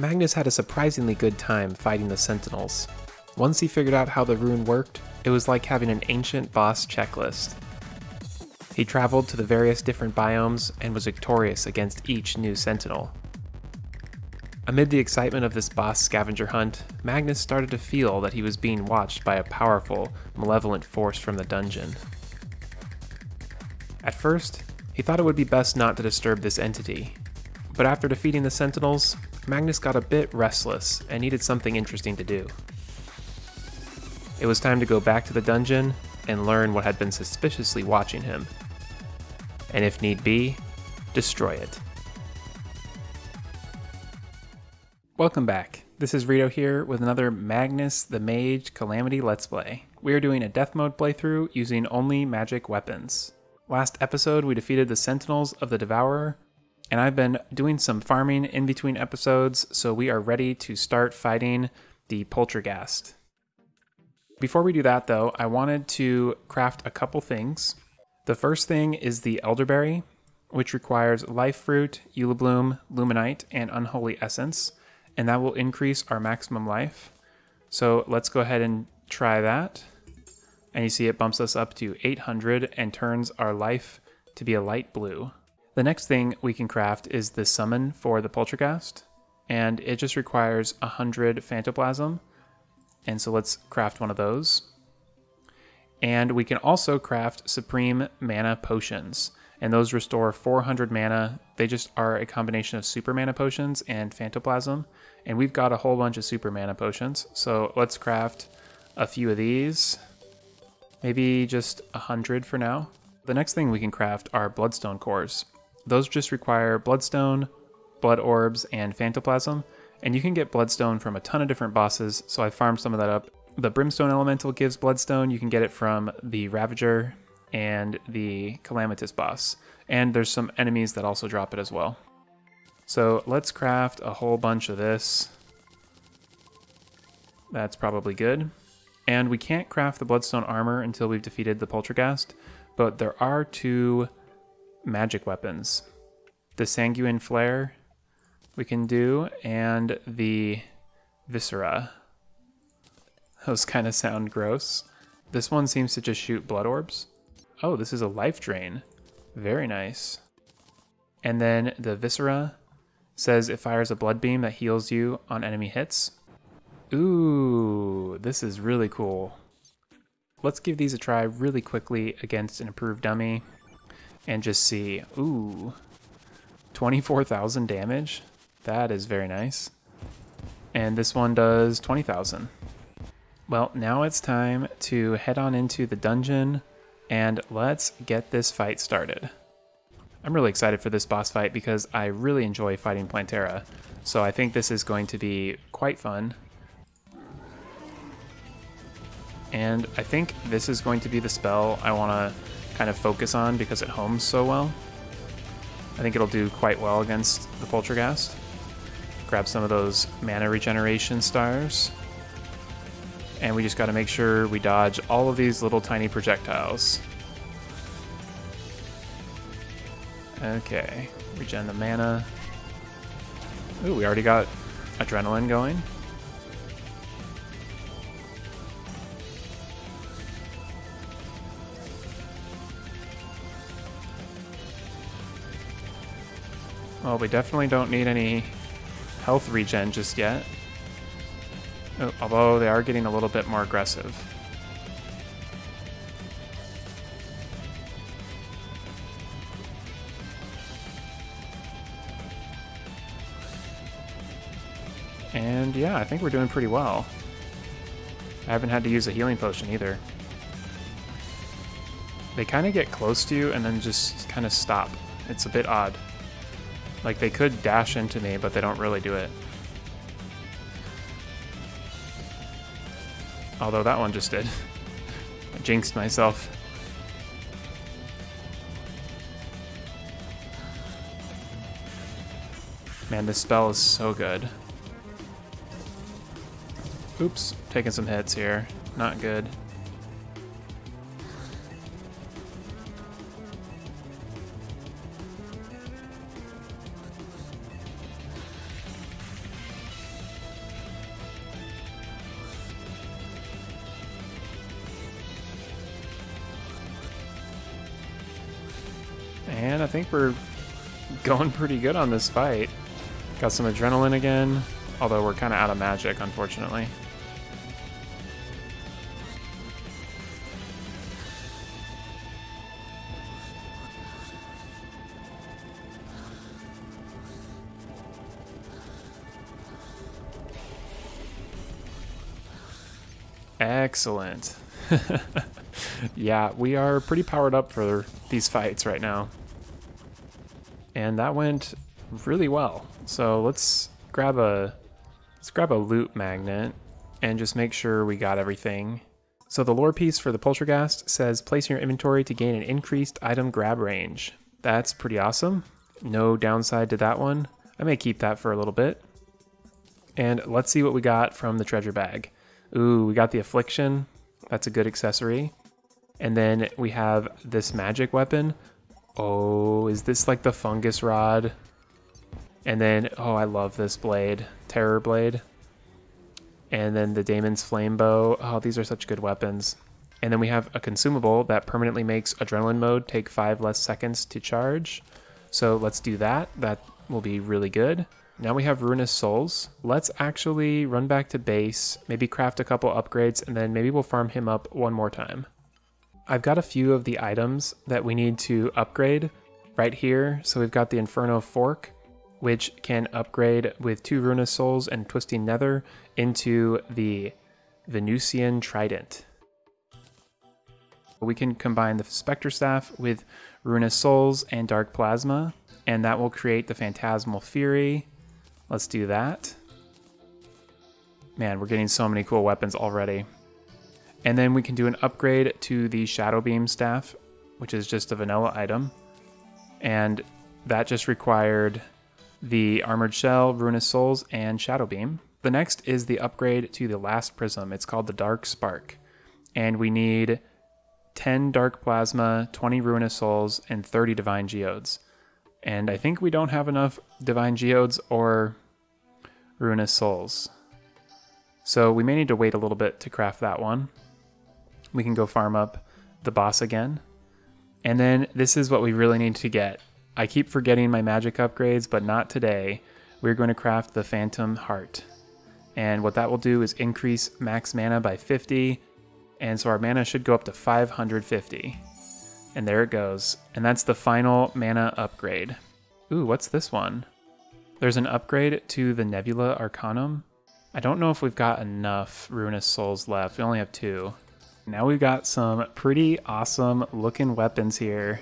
Magnus had a surprisingly good time fighting the Sentinels. Once he figured out how the rune worked, it was like having an ancient boss checklist. He traveled to the various different biomes and was victorious against each new Sentinel. Amid the excitement of this boss scavenger hunt, Magnus started to feel that he was being watched by a powerful, malevolent force from the dungeon. At first, he thought it would be best not to disturb this entity, but after defeating the Sentinels, Magnus got a bit restless and needed something interesting to do. It was time to go back to the dungeon and learn what had been suspiciously watching him, and if need be, destroy it. Welcome back. This is Ritto here with another Magnus the Mage Calamity Let's Play. We are doing a death mode playthrough using only magic weapons. Last episode, we defeated the Sentinels of the Devourer, and I've been doing some farming in between episodes, so we are ready to start fighting the Polterghast. Before we do that, though, I wanted to craft a couple things. The first thing is the Elderberry, which requires Life Fruit, Uelibloom, Luminite, and Unholy Essence, and that will increase our maximum life. So let's go ahead and try that. And you see it bumps us up to 800 and turns our life to be a light blue. The next thing we can craft is the summon for the Polterghast, and it just requires 100 Phantoplasm. And so let's craft one of those. And we can also craft Supreme Mana Potions, and those restore 400 mana. They just are a combination of Super Mana Potions and Phantoplasm, and we've got a whole bunch of Super Mana Potions. So let's craft a few of these, maybe just 100 for now. The next thing we can craft are Bloodstone Cores. Those just require Bloodstone, Blood Orbs, and Phantoplasm, and you can get Bloodstone from a ton of different bosses, so I farmed some of that up. The Brimstone Elemental gives Bloodstone, you can get it from the Ravager and the Calamitas boss, and there's some enemies that also drop it as well. So let's craft a whole bunch of this. That's probably good. And we can't craft the Bloodstone armor until we've defeated the Polterghast, but there are two magic weapons. The Sanguine Flare we can do, and the Viscera. Those kind of sound gross. This one seems to just shoot blood orbs. Oh, this is a life drain. Very nice. And then the Viscera says it fires a blood beam that heals you on enemy hits. Ooh, this is really cool. Let's give these a try really quickly against an improved dummy and just see. Ooh, 24,000 damage. That is very nice. And this one does 20,000. Well, now it's time to head on into the dungeon and let's get this fight started. I'm really excited for this boss fight because I really enjoy fighting Plantera, so I think this is going to be quite fun. And I think this is going to be the spell I want to kind of focus on because it homes so well. I think it'll do quite well against the Polterghast. Grab some of those mana regeneration stars. And we just got to make sure we dodge all of these little tiny projectiles. Okay, regen the mana. Ooh, we already got adrenaline going. Well, we definitely don't need any health regen just yet. Oh, although they are getting a little bit more aggressive. And yeah, I think we're doing pretty well. I haven't had to use a healing potion either. They kind of get close to you and then just kind of stop. It's a bit odd. Like, they could dash into me, but they don't really do it. Although that one just did. I jinxed myself. Man, this spell is so good. Oops, taking some hits here. Not good. Think we're going pretty good on this fight. Got some adrenaline again, although we're kind of out of magic, unfortunately. Excellent. yeah, we are pretty powered up for these fights right now. And that went really well. So let's grab a let's grab a loot magnet and just make sure we got everything. So the lore piece for the Polterghast says place in your inventory to gain an increased item grab range. That's pretty awesome. No downside to that one. I may keep that for a little bit. And let's see what we got from the treasure bag. Ooh, we got the Affliction. That's a good accessory. And then we have this magic weapon. Oh, is this like the fungus rod? And then, oh, I love this blade. Terror blade. And then the Daemon's flame bow. Oh, these are such good weapons. And then we have a consumable that permanently makes adrenaline mode take five less seconds to charge. So let's do that. That will be really good. Now we have Ruinous Souls. Let's actually run back to base, maybe craft a couple upgrades, and then maybe we'll farm him up one more time. I've got a few of the items that we need to upgrade right here. So we've got the Inferno Fork, which can upgrade with two Ruinous Souls and Twisting Nether into the Venusian Trident. We can combine the Spectre Staff with Ruinous Souls and Dark Plasma, and that will create the Phantasmal Fury, Let's do that. Man, we're getting so many cool weapons already. And then we can do an upgrade to the Shadow Beam Staff, which is just a vanilla item. And that just required the Armored Shell, Ruinous Souls, and Shadow Beam. The next is the upgrade to the last prism. It's called the Dark Spark. And we need 10 Dark Plasma, 20 Ruinous Souls, and 30 Divine Geodes. And I think we don't have enough Divine Geodes or Ruinous Souls. So we may need to wait a little bit to craft that one. We can go farm up the boss again. And then this is what we really need to get. I keep forgetting my magic upgrades, but not today. We're going to craft the Phantom Heart. And what that will do is increase max mana by 50. And so our mana should go up to 550. And there it goes. And that's the final mana upgrade. Ooh, what's this one? There's an upgrade to the Nebula Arcanum. I don't know if we've got enough Ruinous Souls left. We only have two. Now we've got some pretty awesome looking weapons here.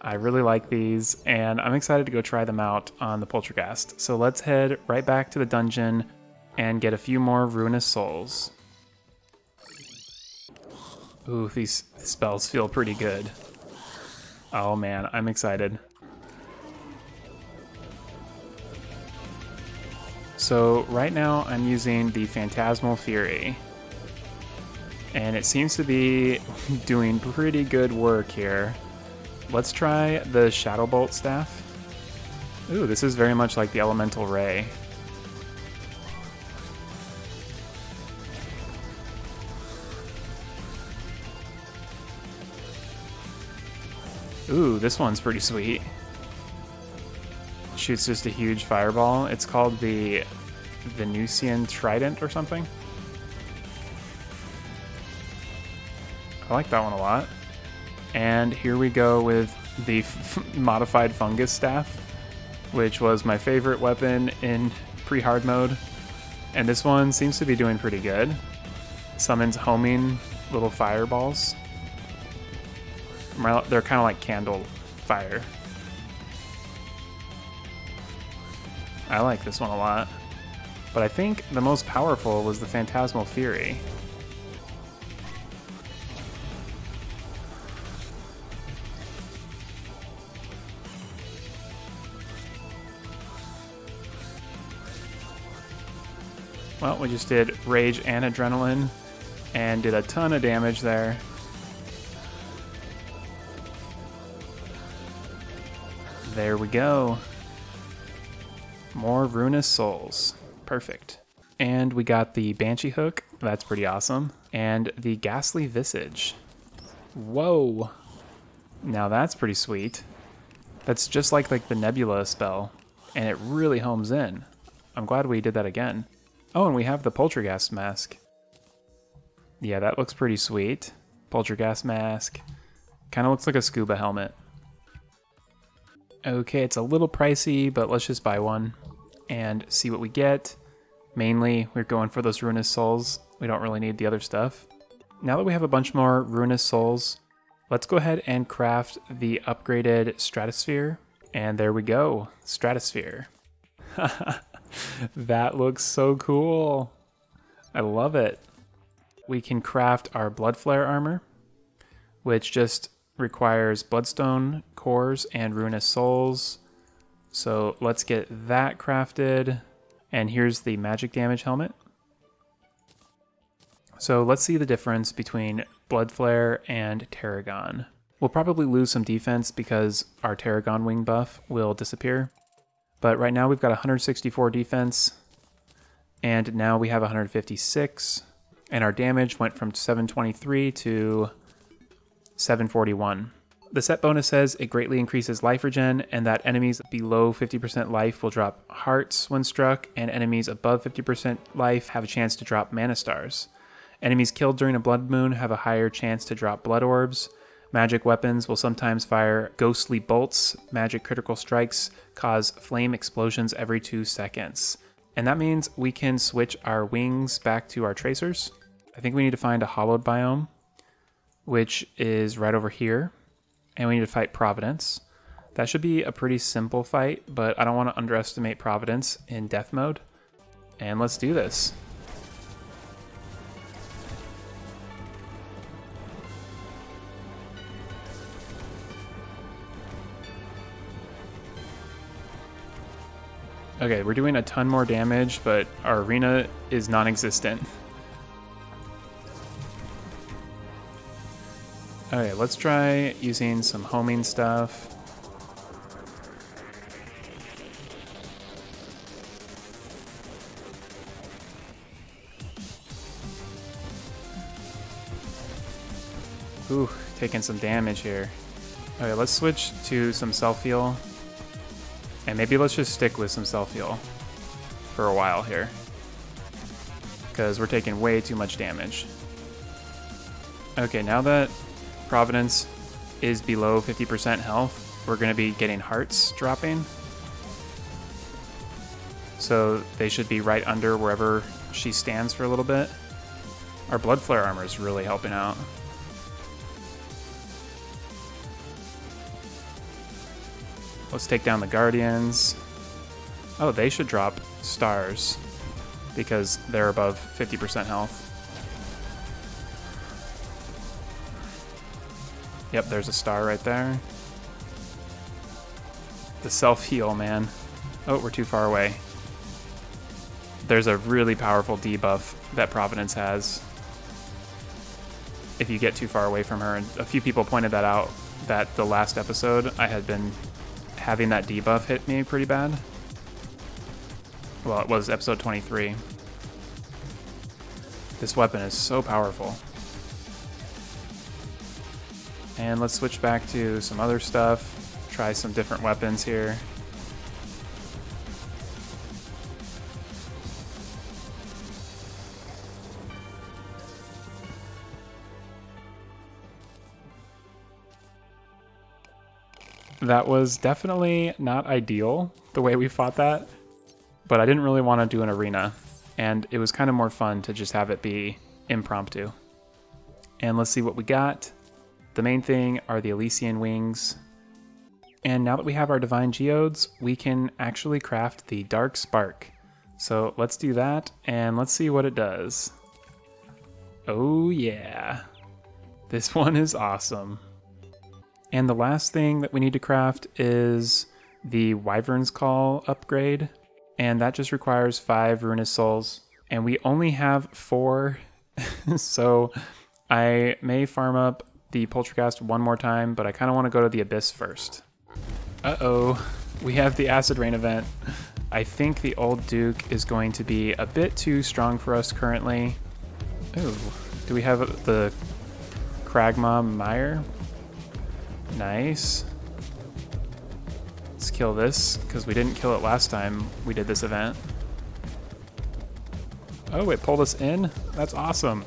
I really like these, and I'm excited to go try them out on the Polterghast. So let's head right back to the dungeon and get a few more Ruinous Souls. Ooh, these spells feel pretty good. Oh man, I'm excited. So right now I'm using the Phantasmal Fury. And it seems to be doing pretty good work here. Let's try the Shadow Bolt Staff. Ooh, this is very much like the Elemental Ray. Ooh, this one's pretty sweet. Shoots just a huge fireball. It's called the Venusian Trident or something. I like that one a lot. And here we go with the modified fungus staff, which was my favorite weapon in pre-hard mode. And this one seems to be doing pretty good. Summons homing little fireballs. They're kind of like candle fire. I like this one a lot. But I think the most powerful was the Phantasmal Fury. Well, we just did Rage and Adrenaline and did a ton of damage there. There we go. More Ruinous Souls. Perfect. And we got the Banshee Hook. That's pretty awesome. And the Ghastly Visage. Whoa. Now that's pretty sweet. That's just like like the Nebula spell, and it really homes in. I'm glad we did that again. Oh, and we have the Polterghast mask. Yeah, that looks pretty sweet. Polterghast mask. Kind of looks like a scuba helmet. Okay, it's a little pricey, but let's just buy one and see what we get. Mainly, we're going for those Ruinous Souls. We don't really need the other stuff. Now that we have a bunch more Ruinous Souls, let's go ahead and craft the upgraded Stratosphere. And there we go, Stratosphere. that looks so cool. I love it. We can craft our Blood Flare armor, which just requires Bloodstone cores and Ruinous Souls. So let's get that crafted. And here's the magic damage helmet. So let's see the difference between Blood Flare and Tarragon. We'll probably lose some defense because our Tarragon wing buff will disappear. But right now we've got 164 defense, and now we have 156, and our damage went from 723 to 741. The set bonus says it greatly increases life regen, and that enemies below 50% life will drop hearts when struck, and enemies above 50% life have a chance to drop mana stars. Enemies killed during a blood moon have a higher chance to drop blood orbs. Magic weapons will sometimes fire ghostly bolts. Magic critical strikes cause flame explosions every two seconds. And that means we can switch our wings back to our tracers. I think we need to find a hallowed biome which is right over here. And we need to fight Providence. That should be a pretty simple fight, but I don't want to underestimate Providence in death mode. And let's do this. Okay, we're doing a ton more damage, but our arena is non-existent. Okay, let's try using some homing stuff. Ooh, taking some damage here. Okay, let's switch to some self-heal. And maybe let's just stick with some self-heal for a while here. Because we're taking way too much damage. Okay, now that Providence is below 50% health, we're going to be getting hearts dropping. So they should be right under wherever she stands for a little bit. Our Blood Flare armor is really helping out. Let's take down the Guardians. Oh, they should drop stars because they're above 50% health. Yep, there's a star right there. The self-heal, man. Oh, we're too far away. There's a really powerful debuff that Providence has. If you get too far away from her, and a few people pointed that out, that the last episode I had been having that debuff hit me pretty bad. Well, it was episode 23. This weapon is so powerful. And let's switch back to some other stuff. Try some different weapons here. That was definitely not ideal, the way we fought that. But I didn't really want to do an arena, and it was kind of more fun to just have it be impromptu. And let's see what we got. The main thing are the Elysian wings. And now that we have our Divine Geodes, we can actually craft the Dark Spark. So let's do that, and let's see what it does. Oh yeah. This one is awesome. And the last thing that we need to craft is the Wyvern's Call upgrade. And that just requires five Ruinous Souls. And we only have four. so I may farm up the Polterghast one more time, but I kind of want to go to the Abyss first. Uh-oh, we have the Acid Rain event. I think the old Duke is going to be a bit too strong for us currently. Ooh, do we have the Cragmaw Mire? Nice. Let's kill this, because we didn't kill it last time we did this event. Oh, it pulled us in? That's awesome.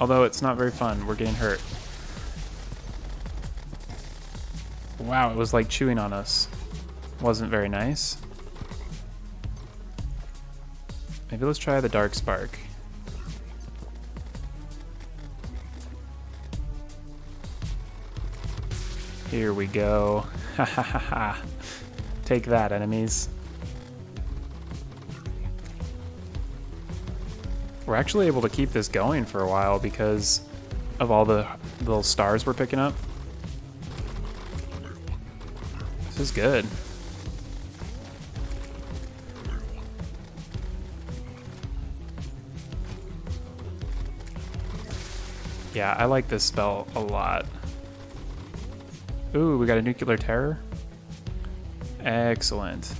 Although it's not very fun, we're getting hurt. Wow, it was like chewing on us. Wasn't very nice. Maybe let's try the Dark Spark. Here we go. Ha ha ha ha. Take that, enemies. We're actually able to keep this going for a while because of all the little stars we're picking up. This is good. Yeah, I like this spell a lot. Ooh, we got a nuclear terror. Excellent.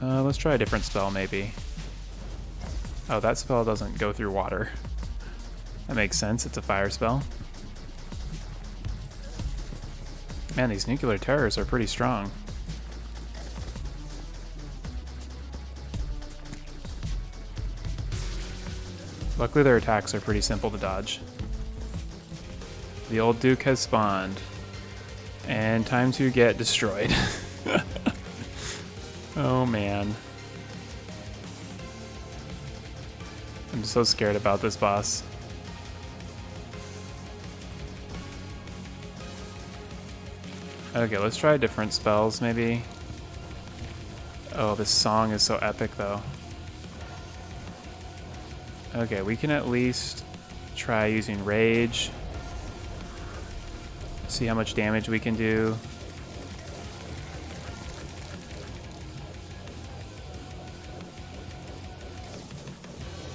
Uh, let's try a different spell, maybe. Oh, that spell doesn't go through water. That makes sense, it's a fire spell. Man, these nuclear terrors are pretty strong. Luckily their attacks are pretty simple to dodge. The old Duke has spawned. And time to get destroyed. oh man. I'm so scared about this boss. Okay, let's try different spells, maybe. Oh, this song is so epic, though. Okay, we can at least try using Rage. See how much damage we can do.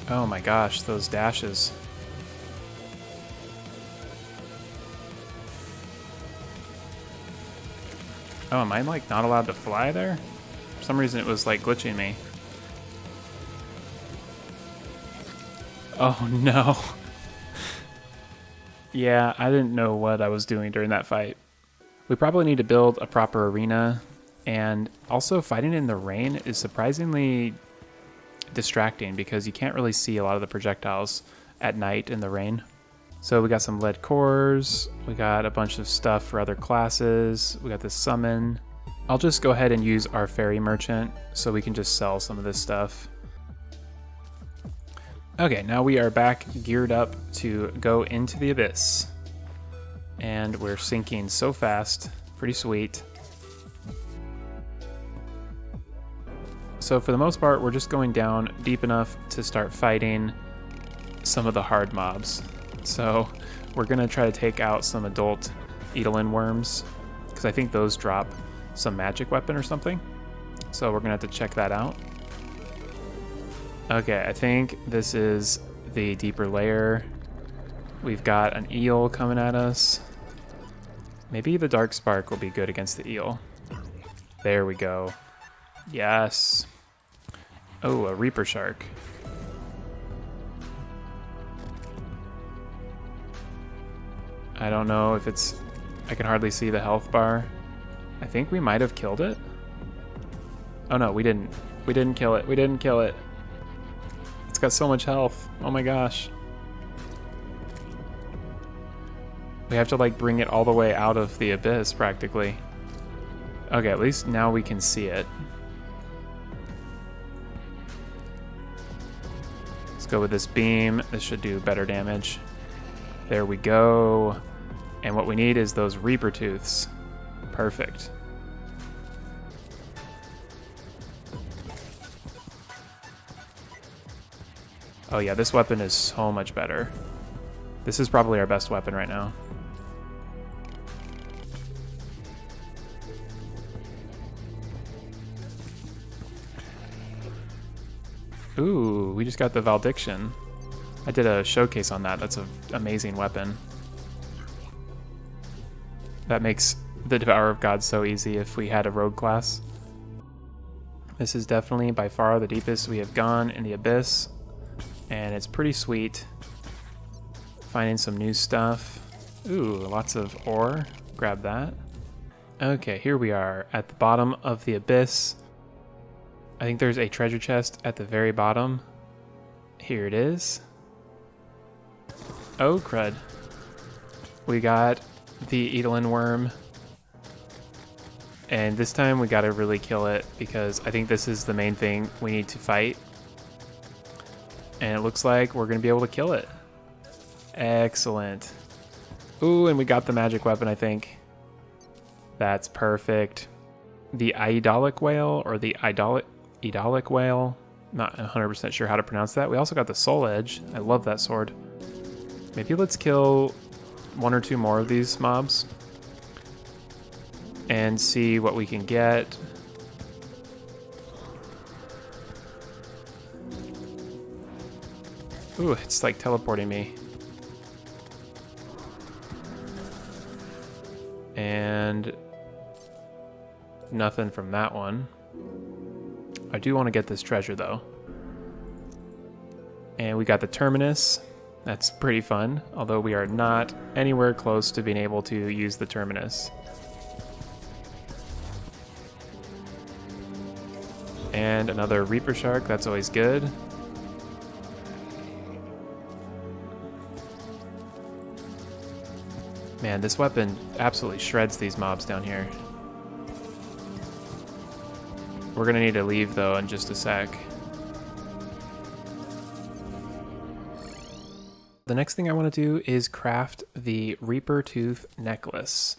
Oh my gosh, those dashes. Oh, am I like not allowed to fly there? For some reason it was like glitching me. Oh no. yeah, I didn't know what I was doing during that fight. We probably need to build a proper arena, and also fighting in the rain is surprisingly distracting because you can't really see a lot of the projectiles at night in the rain. So we got some lead cores, we got a bunch of stuff for other classes, we got this summon. I'll just go ahead and use our fairy merchant so we can just sell some of this stuff. Okay, now we are back geared up to go into the abyss. And we're sinking so fast, pretty sweet. So for the most part, we're just going down deep enough to start fighting some of the hard mobs. So we're to try to take out some adult Eidolon wyrms because I think those drop some magic weapon or something. So we're to have to check that out. Okay, I think this is the deeper layer. We've got an eel coming at us. Maybe the dark spark will be good against the eel. There we go. Yes. Oh, a reaper shark. I don't know if it's... I can hardly see the health bar. I think we might have killed it. Oh no, we didn't. We didn't kill it. We didn't kill it. It's got so much health. Oh my gosh. We have to like bring it all the way out of the abyss practically. Okay, at least now we can see it. Let's go with this beam. This should do better damage. There we go. And what we need is those Reaper Tooths. Perfect. Oh yeah, this weapon is so much better. This is probably our best weapon right now. Ooh, we just got the Valediction. I did a showcase on that. That's an amazing weapon. That makes the Devourer of Gods so easy if we had a rogue class. This is definitely by far the deepest we have gone in the Abyss, and it's pretty sweet. Finding some new stuff. Ooh, lots of ore. Grab that. Okay, here we are at the bottom of the Abyss. I think there's a treasure chest at the very bottom. Here it is. Oh, crud. We got the Eidolon wyrm. And this time we gotta really kill it because I think this is the main thing we need to fight. And it looks like we're gonna be able to kill it. Excellent. Ooh, and we got the magic weapon, I think. That's perfect. The Eidolic Wail, or the Eidolic, Eidolic Wail. Not 100% sure how to pronounce that. We also got the Soul Edge. I love that sword. Maybe let's kill one or two more of these mobs and see what we can get. Ooh, it's like teleporting me. And nothing from that one. I do want to get this treasure though. And we got the Terminus. That's pretty fun, although we are not anywhere close to being able to use the Terminus. And another Reaper Shark, that's always good. Man, this weapon absolutely shreds these mobs down here. We're gonna need to leave though in just a sec. The next thing I want to do is craft the Reaper Tooth necklace.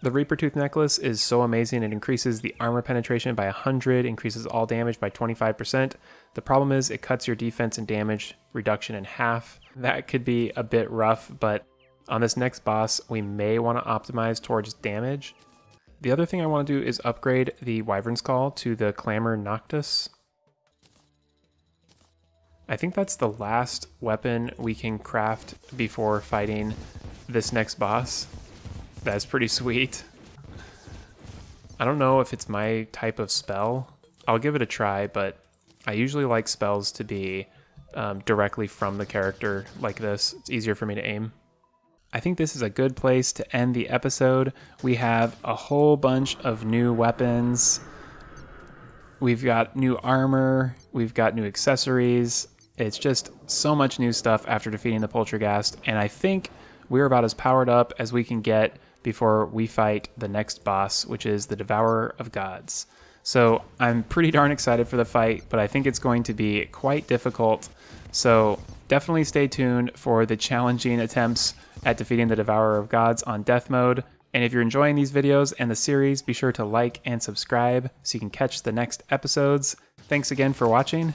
The Reaper Tooth necklace is so amazing. It increases the armor penetration by 100, increases all damage by 25%. The problem is it cuts your defense and damage reduction in half. That could be a bit rough, but on this next boss, we may want to optimize towards damage. The other thing I want to do is upgrade the Wyvern's Call to the Clamor Noctis. I think that's the last weapon we can craft before fighting this next boss. That's pretty sweet. I don't know if it's my type of spell. I'll give it a try, but I usually like spells to be um, directly from the character like this. It's easier for me to aim. I think this is a good place to end the episode. We have a whole bunch of new weapons. We've got new armor. We've got new accessories. It's just so much new stuff after defeating the Polterghast, and I think we're about as powered up as we can get before we fight the next boss, which is the Devourer of Gods. So I'm pretty darn excited for the fight, but I think it's going to be quite difficult. So definitely stay tuned for the challenging attempts at defeating the Devourer of Gods on Death Mode. And if you're enjoying these videos and the series, be sure to like and subscribe so you can catch the next episodes. Thanks again for watching,